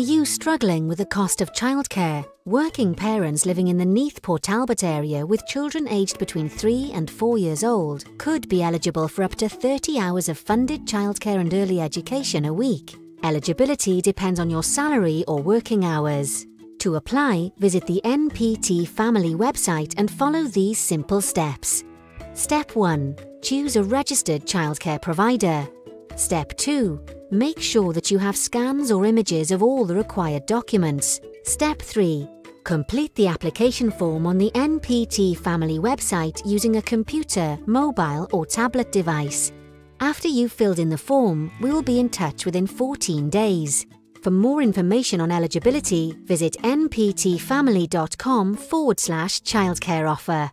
you struggling with the cost of childcare? Working parents living in the Neath Port Talbot area with children aged between 3 and 4 years old could be eligible for up to 30 hours of funded childcare and early education a week. Eligibility depends on your salary or working hours. To apply, visit the NPT Family website and follow these simple steps. Step 1. Choose a registered childcare provider. Step 2. Make sure that you have scans or images of all the required documents. Step 3. Complete the application form on the NPT Family website using a computer, mobile or tablet device. After you've filled in the form, we'll be in touch within 14 days. For more information on eligibility, visit nptfamily.com forward slash childcare offer.